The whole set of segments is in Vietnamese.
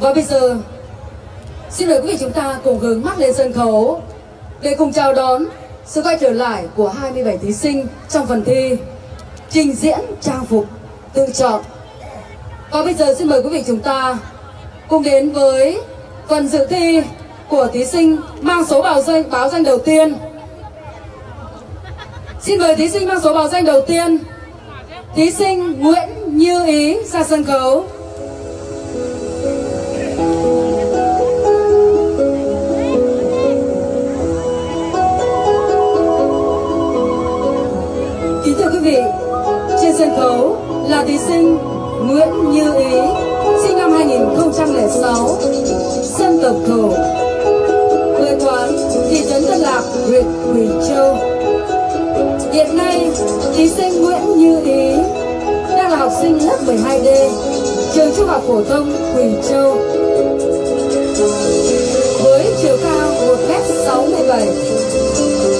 Và bây giờ xin mời quý vị chúng ta cùng hướng mắt lên sân khấu để cùng chào đón sự quay trở lại của 27 thí sinh trong phần thi trình diễn trang phục tự chọn. Và bây giờ xin mời quý vị chúng ta cùng đến với phần dự thi của thí sinh mang số báo danh báo danh đầu tiên. Xin mời thí sinh mang số báo danh đầu tiên, thí sinh Nguyễn Như Ý ra sân khấu. Vị, trên sân khấu là thí sinh Nguyễn Như Ý, sinh năm 2006, dân tộc Thổ, quê quán thị trấn Tân Lạc, huyện Quỳ Châu. Hiện nay, thí sinh Nguyễn Như Ý đang là học sinh lớp 12D, trường Trung học phổ thông Quỳ Châu. Với chiều cao 1m67,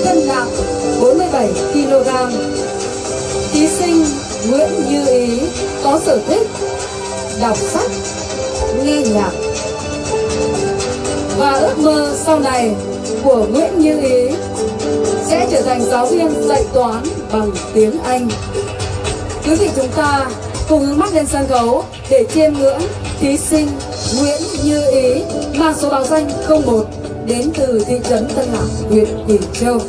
cân nặng 47 kg. Thí sinh Nguyễn Như Ý có sở thích đọc sách, nghe nhạc và ước mơ sau này của Nguyễn Như Ý sẽ trở thành giáo viên dạy toán bằng tiếng Anh. Quý vị chúng ta cùng hướng mắt lên sân khấu để chiêm ngưỡng thí sinh Nguyễn Như Ý mang số báo danh 01 đến từ thị trấn Tân Lạc, huyện Quỳ Châu.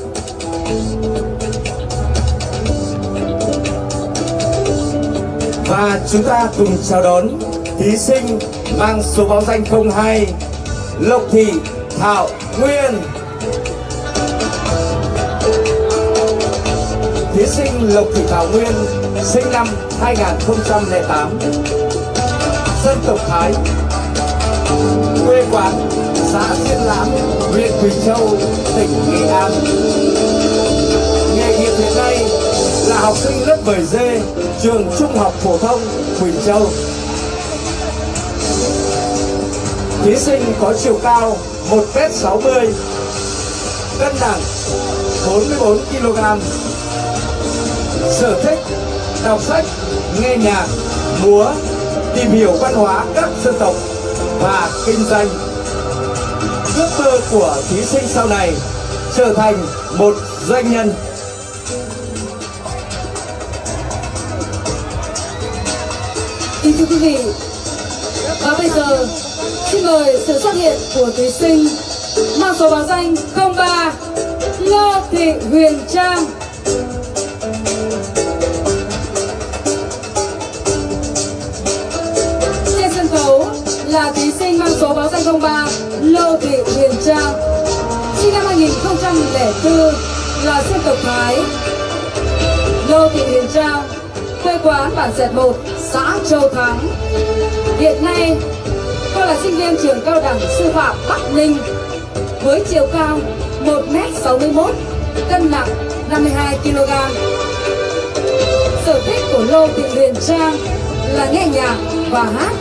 Và chúng ta cùng chào đón thí sinh mang số báo danh 02 Lộc Thị Thảo Nguyên. Thí sinh Lộc Thị Thảo Nguyên sinh năm 2008 Dân tộc Thái Quê quán xã Diên Lãm, huyện Quỳ Châu, tỉnh Nghệ An Nghề nghiệp hiện nay là học sinh lớp 7D trường Trung học phổ thông Quỳnh Châu. Thí sinh có chiều cao 1m60, cân nặng 44 kg. Sở thích đọc sách, nghe nhạc, múa, tìm hiểu văn hóa các dân tộc và kinh doanh. Ước mơ của thí sinh sau này trở thành một doanh nhân. Kính thưa quý vị, và bây giờ xin mời sự xuất hiện của thí sinh mang số báo danh 03 Ngô Thị Huyền Trang. Trên sân khấu là thí sinh mang số báo danh 03 Lô Thị Huyền Trang, sinh năm 2004, là dân tộc Thái. Lô Thị Huyền Trang, quê quán bản dẹt 1, xã Châu Thắng. Hiện nay, tôi là sinh viên trường cao đẳng sư phạm Bắc Ninh với chiều cao 1m61, cân nặng 52 kg. Sở thích của Lô Thị Huyền Trang là nghe nhạc và hát.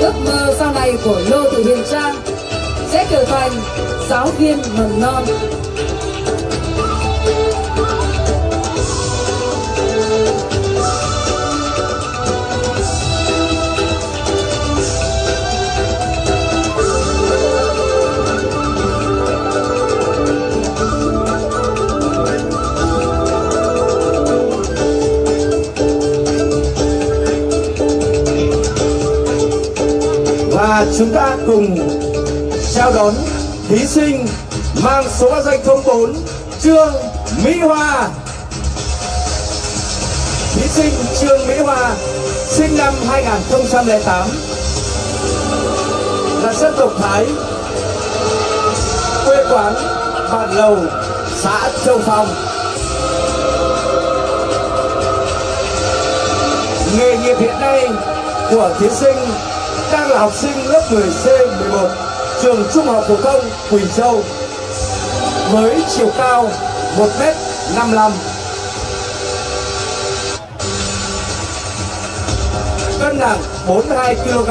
Ước mơ sau này của Lô Thị Huyền Trang sẽ trở thành giáo viên mầm non. Và chúng ta cùng chào đón thí sinh mang số báo danh 04 Trương Mỹ Hoa. Thí sinh Trương Mỹ Hoa sinh năm 2008 là dân tộc Thái, quê quán Bản Lầu, xã Châu Phong nghề nghiệp hiện nay của thí sinh đang là học sinh lớp 10C11 trường Trung học phổ thông Quỳ Châu với chiều cao 1m55 cân nặng 42 kg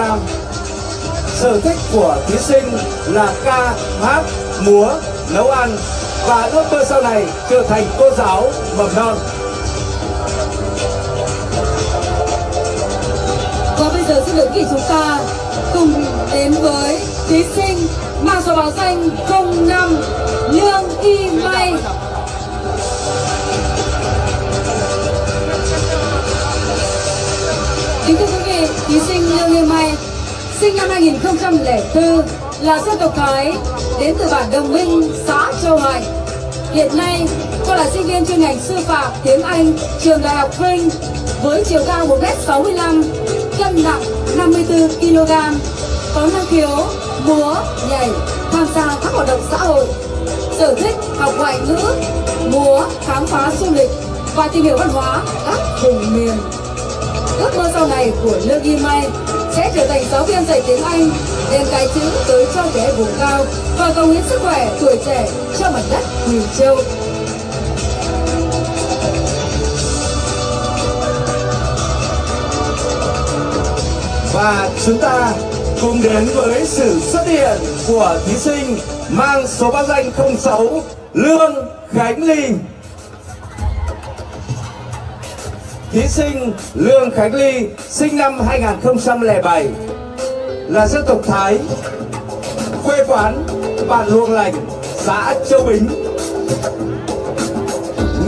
sở thích của thí sinh là ca, hát, múa, nấu ăn. Và ước mơ sau này trở thành cô giáo mầm non. Và bây giờ xin được kỷ chúng ta cùng đến với thí sinh mang số báo danh 05 Lương Y May Kính thưa quý vị, thí sinh Lương Y May sinh năm 2004 là dân tộc Thái đến từ bản Đồng Minh, xã Châu Hải. Hiện nay, cô là sinh viên chuyên ngành sư phạm tiếng Anh trường Đại học Vinh với chiều cao 1m65, cân nặng 54 kg, có năng khiếu múa, nhảy, tham gia các hoạt động xã hội, sở thích học ngoại ngữ, múa, khám phá du lịch và tìm hiểu văn hóa các vùng miền. Ước mơ sau này của Lương Y Mai sẽ trở thành giáo viên dạy tiếng Anh, đem cái chữ tới cho trẻ vùng cao và cầu hiến sức khỏe tuổi trẻ cho mặt đất Quỳ Châu. Và chúng ta cùng đến với sự xuất hiện của thí sinh mang số báo danh 06 Lương Khánh Ly. Thí sinh Lương Khánh Ly sinh năm 2007 là dân tộc Thái, quê quán bản Luông Lành, xã Châu Bính.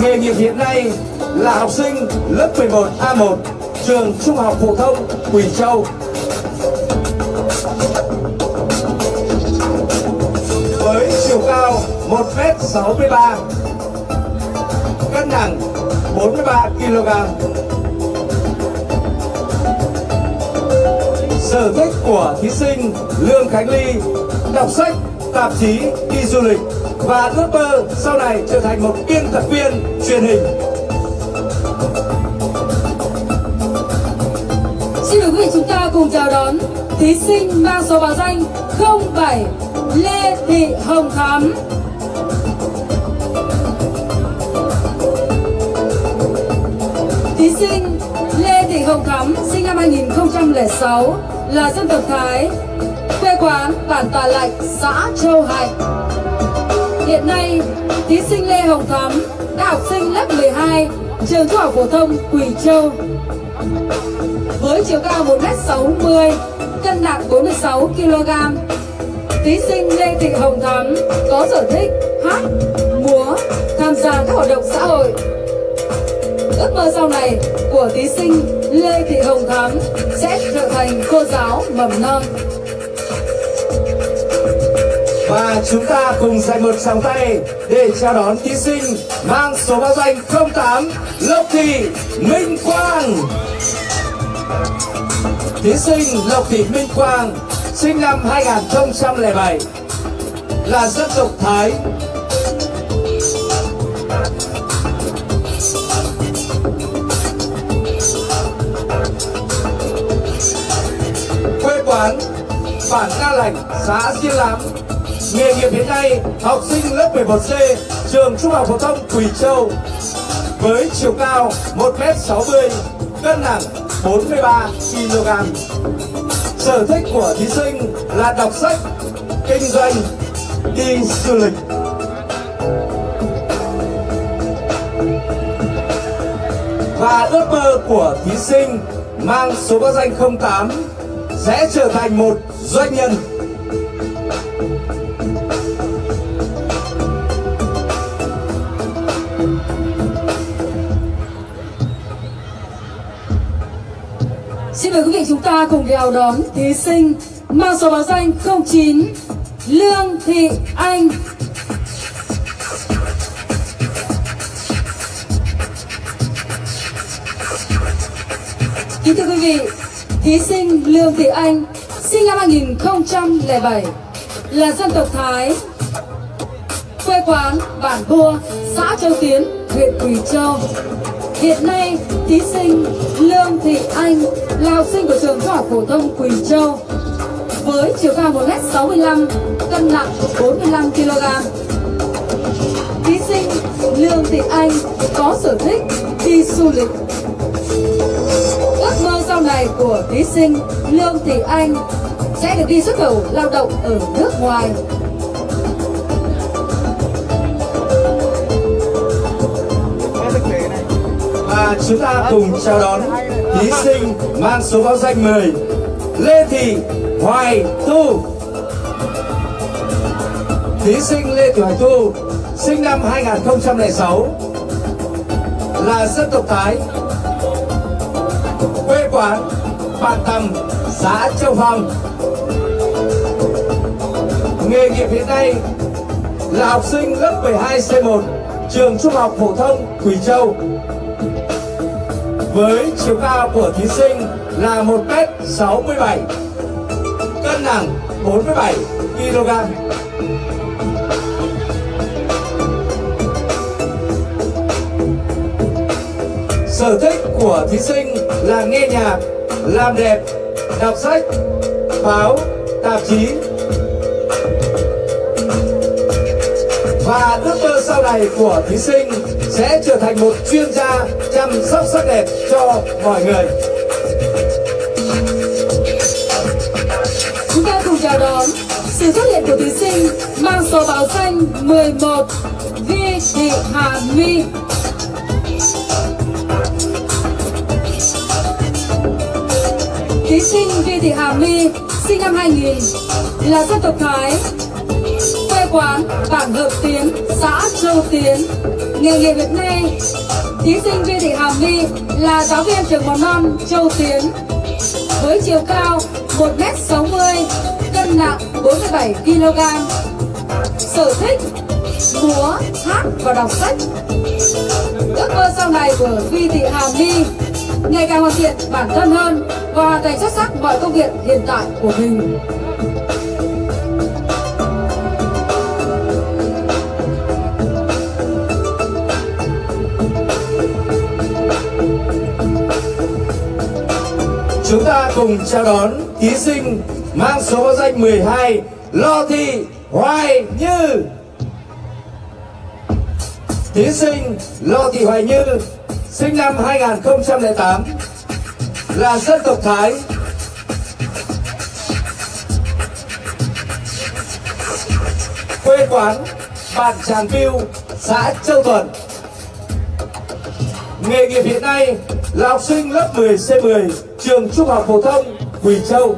Nghề nghiệp hiện nay là học sinh lớp 11 A1 trường Trung học phổ thông Quỳ Châu. Với chiều cao 1m63, cân nặng 43 kg. Sở thích của thí sinh Lương Khánh Ly đọc sách, tạp chí, đi du lịch và ước mơ sau này trở thành một biên tập viên truyền hình. Cùng chào đón thí sinh mang số báo danh 07 Lê Thị Hồng Thắm. Thí sinh Lê Thị Hồng Thắm sinh năm 2006 là dân tộc Thái, quê quán bản Tà Lạch, xã Châu Hạnh. Hiện nay, thí sinh Lê Hồng Thắm đã học sinh lớp 12 trường Trung học phổ thông Quỳ Châu với chiều cao 1m60, cân nặng 46 kg. Thí sinh Lê Thị Hồng Thắm có sở thích hát, múa, tham gia các hoạt động xã hội. Ước mơ sau này của thí sinh Lê Thị Hồng Thắm sẽ trở thành cô giáo mầm non. Và chúng ta cùng dành một tràng tay để chào đón thí sinh mang số báo danh 08 Lộc Thị Minh Quang. Thí sinh Lộc Thị Minh Quang sinh năm 2007 là dân tộc Thái. Quê quán bản Na Lành, xã Diên Lám. Nghề nghiệp hiện nay học sinh lớp 11C trường Trung học phổ thông Quỳ Châu với chiều cao 1m60, cân nặng 43 kg. Sở thích của thí sinh là đọc sách, kinh doanh, đi du lịch. Và ước mơ của thí sinh mang số báo danh 08 sẽ trở thành một doanh nhân. Xin mời quý vị chúng ta cùng chào đón thí sinh mang số báo danh 09 Lương Thị Anh. Kính thưa quý vị, thí sinh Lương Thị Anh sinh năm 2007 là dân tộc Thái, quê quán bản Bua, xã Châu Tiến, huyện Quỳ Châu. Hiện nay, thí sinh Lương Thị Anh là học sinh của trường Trung học phổ thông Quỳ Châu với chiều cao 1m65, cân nặng 45 kg. Thí sinh Lương Thị Anh có sở thích đi du lịch. Ước mơ sau này của thí sinh Lương Thị Anh sẽ được đi xuất khẩu lao động ở nước ngoài. Và chúng ta cùng chào đón thí sinh mang số báo danh 10 Lê Thị Hoài Thu. thí sinh Lê Thị Hoài Thu sinh năm 2006 là dân tộc Thái, quê quán Bản Tầm xã Châu Phong nghề nghiệp hiện nay là học sinh lớp 12 C1 trường Trung học phổ thông Quỳ Châu với chiều cao của thí sinh là 1m67 cân nặng 47 kg sở thích của thí sinh là nghe nhạc, làm đẹp, đọc sách, báo, tạp chí. Và ước mơ sau này của thí sinh sẽ trở thành một chuyên gia chăm sóc sắc đẹp cho mọi người. Chúng ta cùng chào đón sự xuất hiện của thí sinh mang số báo xanh 11 Vi Thị Hà My. Thí sinh Vi Thị Hà My sinh năm 2000 là dân tộc Thái quê quán bản Hợp Tiến, xã Châu Tiến. Nghề nghiệp hiện nay, thí sinh Vi Thị Hàm My là giáo viên trường mầm non Châu Tiến với chiều cao 1m60, cân nặng 47 kg. Sở thích múa, hát và đọc sách. Ước mơ sau này của Vi Thị Hàm My ngày càng hoàn thiện bản thân hơn và hoàn thành xuất sắc mọi công việc hiện tại của mình. Chúng ta cùng chào đón thí sinh mang số báo danh 12 Lo Thị Hoài Như. Thí sinh Lo Thị Hoài Như sinh năm 2008 là dân tộc Thái. Quê quán bản Tràng Piêu, xã Châu Thuận. Nghề nghiệp hiện nay là học sinh lớp 10 C10 trường Trung học phổ thông Quỳ Châu.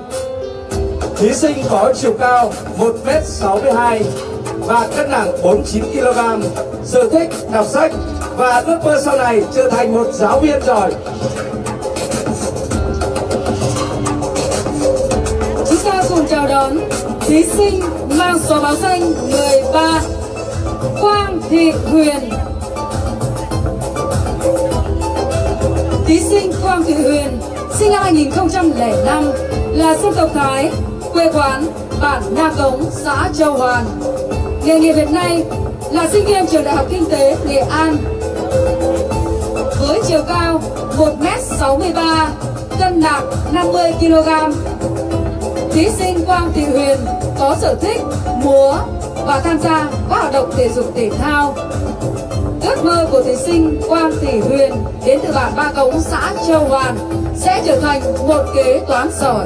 Thí sinh có chiều cao 1m62 và cân nặng 49 kg, sở thích đọc sách và ước mơ sau này trở thành một giáo viên giỏi. Chúng ta cùng chào đón thí sinh mang số báo danh 13 Quang Thị Huyền. Thí sinh Quang Thị Huyền sinh năm 2005 là dân tộc Thái, quê quán bản Na Cống, xã Châu Hoàn. Nghề nghiệp hiện nay là sinh viên trường Đại học Kinh tế Nghệ An. Với chiều cao 1m63, cân nặng 50 kg. Thí sinh Quang Thị Huyền có sở thích múa và tham gia các hoạt động thể dục thể thao. Ước mơ của thí sinh Quang Thị Huyền đến từ bản Ba Cống, xã Châu Hoàn sẽ trở thành một kế toán giỏi.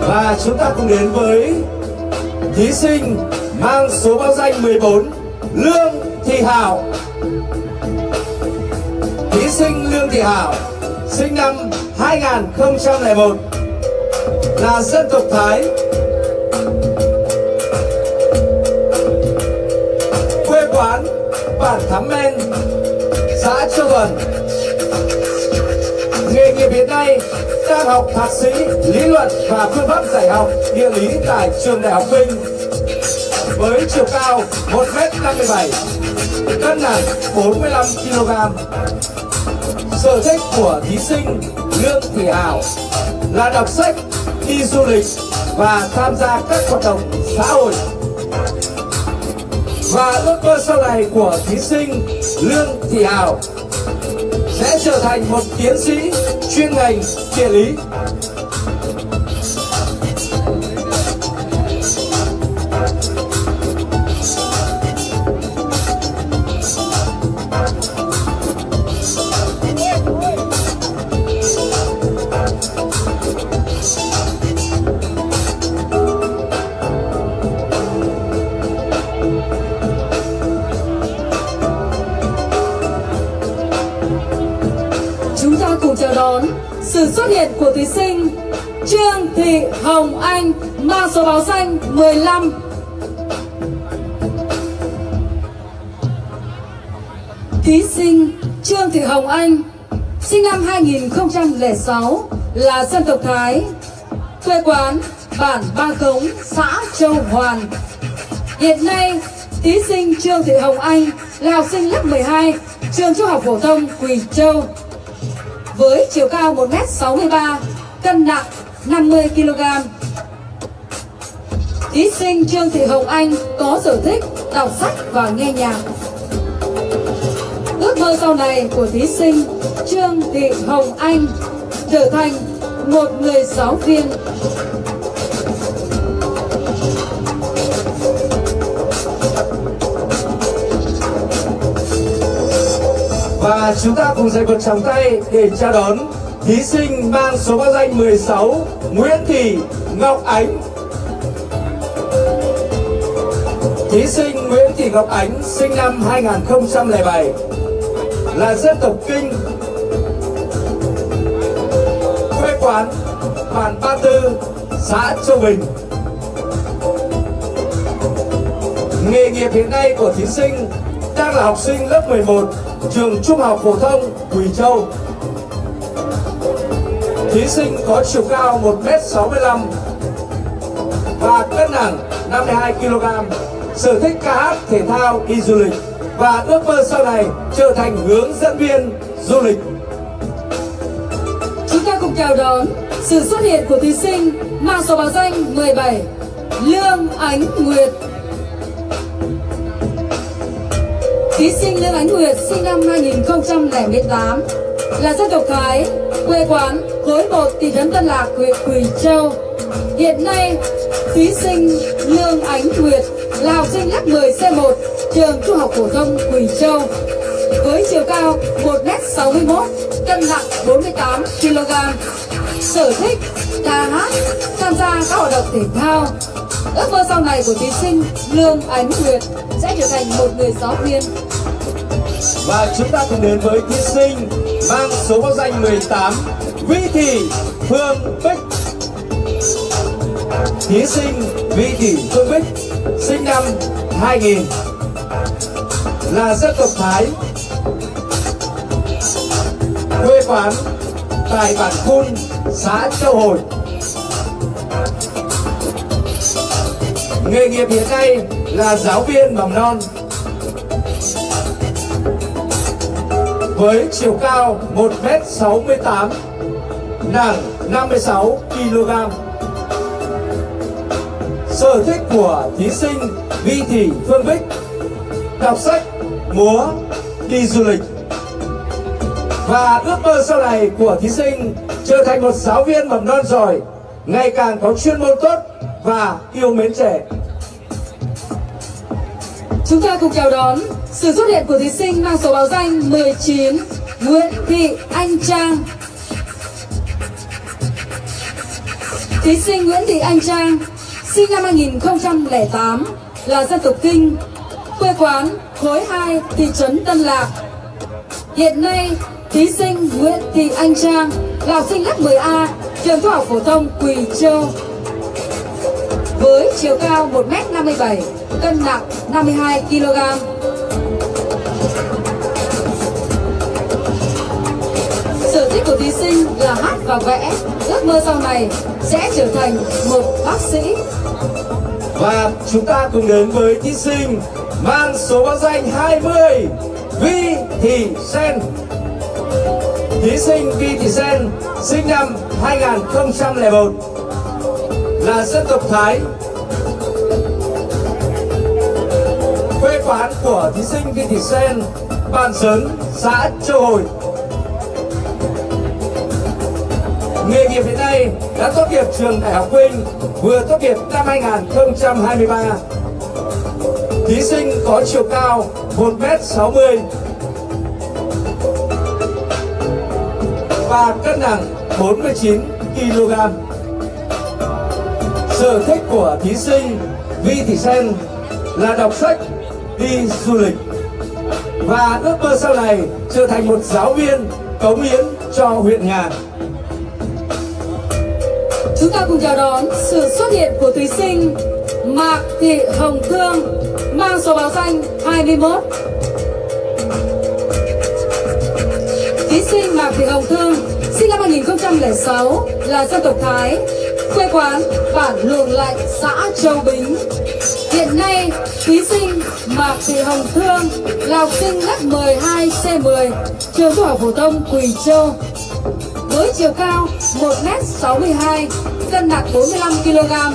Và chúng ta cùng đến với thí sinh mang số báo danh 14 Lương Thị Hảo. Thí sinh Lương Thị Hảo sinh năm 2001 là dân tộc Thái. Quê quán bản Thắm Men, xã Châu Vân. Nghề nghiệp hiện nay đang học thạc sĩ lý luận và phương pháp dạy học địa lý tại trường Đại học Vinh với chiều cao 1m57, cân nặng 45 kg. Sở thích của thí sinh Lương Thị Hảo là đọc sách, đi du lịch và tham gia các hoạt động xã hội. Và ước mơ sau này của thí sinh Lương Thị Hào sẽ trở thành một tiến sĩ chuyên ngành địa lý. Sự xuất hiện của thí sinh Trương Thị Hồng Anh, mang số báo xanh 15 Thí sinh Trương Thị Hồng Anh, sinh năm 2006 là dân tộc Thái, quê quán bản Ba Cống xã Châu Hoàn. Hiện nay, thí sinh Trương Thị Hồng Anh là học sinh lớp 12 trường trung học phổ thông Quỳ Châu với chiều cao 1m63 cân nặng 50 kg thí sinh Trương Thị Hồng Anh có sở thích đọc sách và nghe nhạc. Ước mơ sau này của thí sinh Trương Thị Hồng Anh trở thành một người giáo viên. Và chúng ta cùng dành một tràng tay để chào đón thí sinh mang số báo danh 16 Nguyễn Thị Ngọc Ánh. Thí sinh Nguyễn Thị Ngọc Ánh sinh năm 2007 là dân tộc Kinh, quê quán bản Ba Tư, xã Châu Bình nghề nghiệp hiện nay của thí sinh đang là học sinh lớp 11 trường trung học phổ thông Quỳ Châu thí sinh có chiều cao 1m65 và cân nặng 52 kg sở thích ca hát, thể thao, đi du lịch và ước mơ sau này trở thành hướng dẫn viên du lịch. Chúng ta cùng chào đón sự xuất hiện của thí sinh mang số báo danh 17 Lương Ánh Nguyệt. Thí sinh Lê Ánh Nguyệt sinh năm 2008 là dân tộc Thái, quê quán khối 1 thị trấn Tân Lạc, huyện Quỳ Châu. Hiện nay, thí sinh Lương Ánh Nguyệt là học sinh lớp 10 C1 trường trung học phổ thông Quỳ Châu với chiều cao 1m61, cân nặng 48 kg. Sở thích ca hát, tham gia các hoạt động thể thao. Ước mơ sau này của thí sinh Lương Ánh Nguyệt sẽ trở thành một người giáo viên. Và chúng ta cùng đến với thí sinh mang số báo danh 18 Vi Thị Phương Bích. Thí sinh Vi Thị Phương Bích sinh năm 2000 là dân tộc Thái quê quán tại bản Khun, xã Châu Hồi. Nghề nghiệp hiện nay là giáo viên mầm non với chiều cao 1m68, nặng 56 kg. Sở thích của thí sinh Vi Thị Phương Bích đọc sách, múa, đi du lịch. Và ước mơ sau này của thí sinh trở thành một giáo viên mầm non giỏi, ngày càng có chuyên môn tốt và yêu mến trẻ. Chúng ta cùng chào đón sự xuất hiện của thí sinh mang số báo danh 19 Nguyễn Thị Anh Trang. Thí sinh Nguyễn Thị Anh Trang sinh năm 2008 là dân tộc Kinh, quê quán khối 2 thị trấn Tân Lạc. Hiện nay, thí sinh Nguyễn Thị Anh Trang là học sinh lớp 10A trường trung học phổ thông Quỳ Châu với chiều cao 1m57, cân nặng 52 kg. Và vẽ, ước mơ sau này sẽ trở thành một bác sĩ. Và chúng ta cùng đến với thí sinh mang số báo danh 20 Vi Thị Sen. Thí sinh Vi Thị Sen sinh năm 2001 là dân tộc Thái. Quê quán của thí sinh Vi Thị Sen, bản Sớn, xã Châu Hồi. Nghề nghiệp hiện nay đã tốt nghiệp trường Đại học Vinh, vừa tốt nghiệp năm 2023. Thí sinh có chiều cao 1m60 và cân nặng 49 kg. Sở thích của thí sinh Vi Thị Sen là đọc sách, đi du lịch và ước mơ sau này trở thành một giáo viên cống hiến cho huyện nhà. Chúng ta cùng chào đón sự xuất hiện của thí sinh Mạc Thị Hồng Thương mang số báo danh 21. Thí sinh Mạc Thị Hồng Thương sinh năm 2006 là dân tộc Thái, quê quán bản Luồng Lạnh, xã Châu Bính. Hiện nay, thí sinh Mạc Thị Hồng Thương là học sinh lớp 12C10 trường Trung học phổ thông Quỳ Châu với chiều cao 1m62, cân nặng 45kg.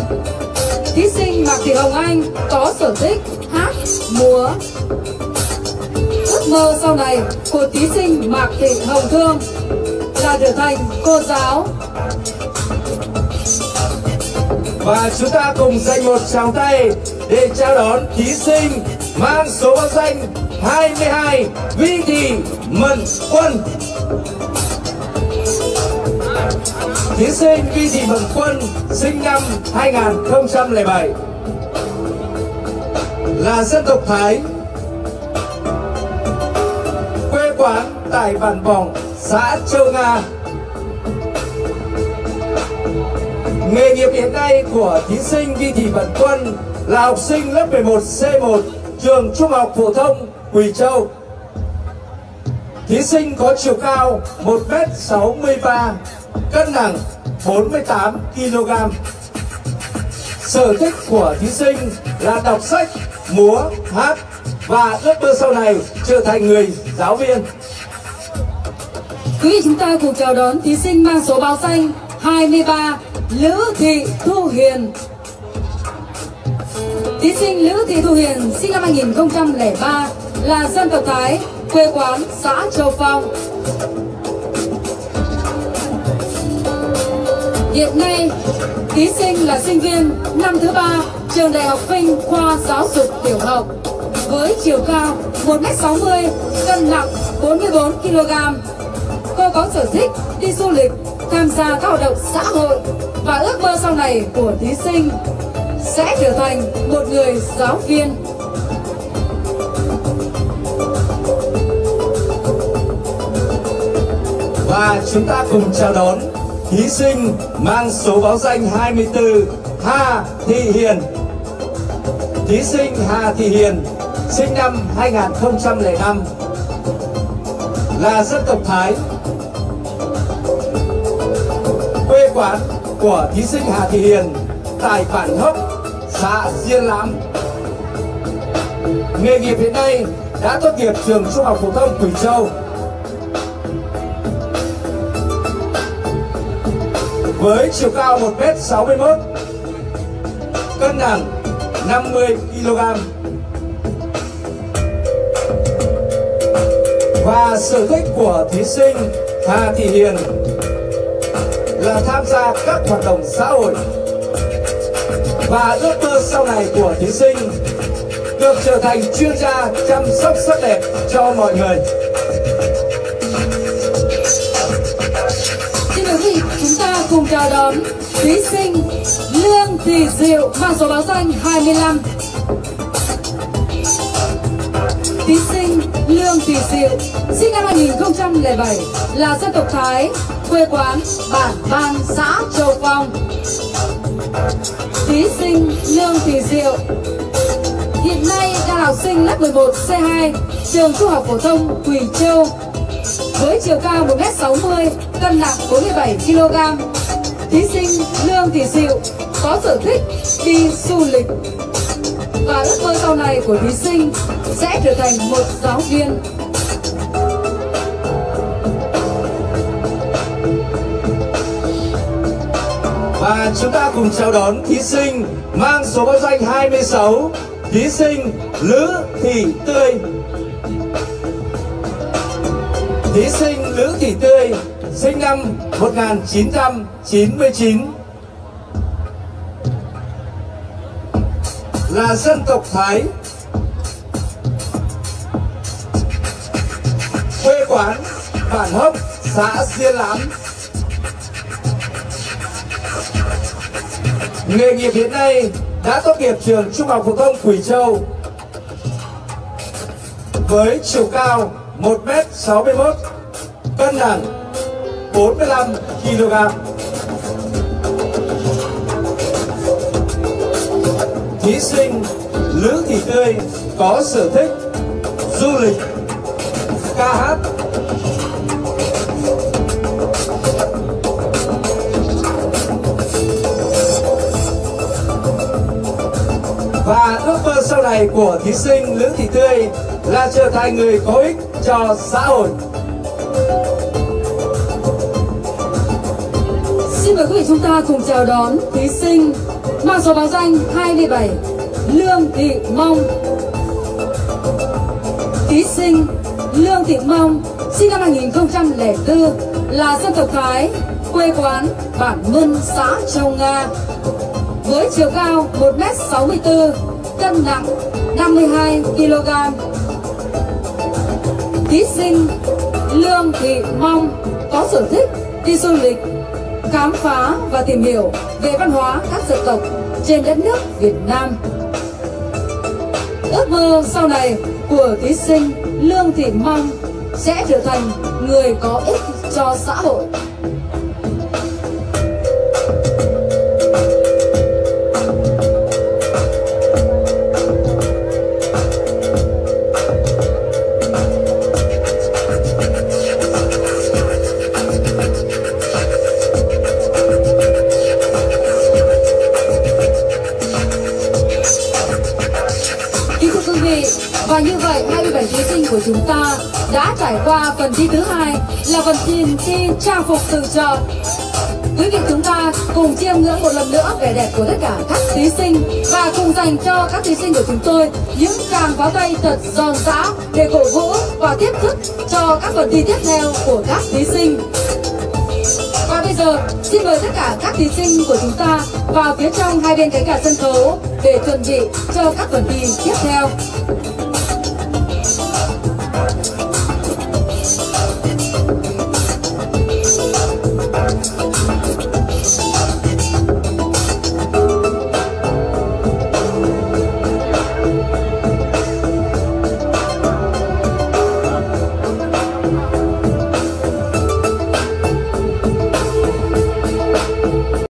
Thí sinh Mạc Thị Hồng Anh có sở thích hát, múa. Ước mơ sau này của thí sinh Mạc Thị Hồng Thương là trở thành cô giáo. Và chúng ta cùng dành một tràng tay để chào đón thí sinh mang số danh 22 Vi Thị Mận Quân. Thí sinh Vi Thị Mừng Quân sinh năm 2007 là dân tộc Thái quê quán tại bản Bòng, xã Châu Nga. Nghề nghiệp hiện nay của thí sinh Vi Thị Mận Quân là học sinh lớp 11 C1 trường Trung học phổ thông Quỳ Châu. Thí sinh có chiều cao 1m63, cân nặng 48 kg. Sở thích của thí sinh là đọc sách, múa, hát và ước mơ sau này trở thành người giáo viên. Quý vị chúng ta cùng chào đón thí sinh mang số báo danh 23 Lữ Thị Thu Hiền. Thí sinh Lữ Thị Thu Hiền sinh năm 2003 là dân tộc Thái, quê quán xã Châu Phong. Hiện nay, thí sinh là sinh viên năm thứ ba trường Đại học Vinh khoa giáo dục tiểu học với chiều cao 1m60, cân nặng 44 kg. Cô có sở thích đi du lịch, tham gia các hoạt động xã hội và ước mơ sau này của thí sinh sẽ trở thành một người giáo viên. Và chúng ta cùng chào đón thí sinh mang số báo danh 24 Hà Thị Hiền. Thí sinh Hà Thị Hiền sinh năm 2005 là dân tộc Thái. Quê quán của thí sinh Hà Thị Hiền tại bản Hốc, xã Diên Lãm. Nghề nghiệp hiện nay đã tốt nghiệp trường Trung học phổ thông Quỳ Châu. Với chiều cao 1m61, cân nặng 50 kg. Và sở thích của thí sinh Hà Thị Hiền là tham gia các hoạt động xã hội và ước mơ sau này của thí sinh được trở thành chuyên gia chăm sóc sắc đẹp cho mọi người cùng chào đón thí sinh Lương Thị Diệu mang số báo danh 25. Thí sinh Lương Thị Diệu sinh năm 2007 là dân tộc Thái, quê quán bản Ban xã Châu Phong. Thí sinh Lương Thị Diệu hiện nay đang học sinh lớp 11 C2 trường Trung học phổ thông Quỳ Châu với chiều cao 1m60, cân nặng 47 kg. Thí sinh Lương Thị Diệu có sở thích đi du lịch và ước mơ sau này của thí sinh sẽ trở thành một giáo viên. Và chúng ta cùng chào đón thí sinh mang số báo danh 26, thí sinh Lữ Thị Tươi. Thí sinh Lữ Thị Tươi sinh năm 1999 là dân tộc Thái, quê quán bản Hốc, xã Diên Lãm nghề nghiệp hiện nay đã tốt nghiệp trường Trung học phổ thông Quỳ Châu với chiều cao 1m61 cân nặng 45 kg thí sinh Lữ Thị Tươi có sở thích du lịch, ca hát và ước mơ sau này của thí sinh Lữ Thị Tươi là trở thành người có ích cho xã hội. Mời quý vị chúng ta cùng chào đón thí sinh mang số báo danh 27 Lương Thị Mong. Thí sinh Lương Thị Mong sinh năm 2004 là dân tộc Thái, quê quán bản Mân, xã Châu Nga. Với chiều cao 1m64, cân nặng 52 kg. Thí sinh Lương Thị Mong có sở thích đi du lịch khám phá và tìm hiểu về văn hóa, các dân tộc trên đất nước Việt Nam. Ước mơ sau này của thí sinh Lương Thị Mong sẽ trở thành người có ích cho xã hội. Chúng ta đã trải qua phần thi thứ hai là phần thi, thi trang phục tự chọn. Quý vị chúng ta cùng chiêm ngưỡng một lần nữa vẻ đẹp của tất cả các thí sinh và cùng dành cho các thí sinh của chúng tôi những tràng pháo tay thật giòn giã để cổ vũ và tiếp sức cho các phần thi tiếp theo của các thí sinh. Và bây giờ xin mời tất cả các thí sinh của chúng ta vào phía trong hai bên cánh gà sân khấu để chuẩn bị cho các phần thi tiếp theo.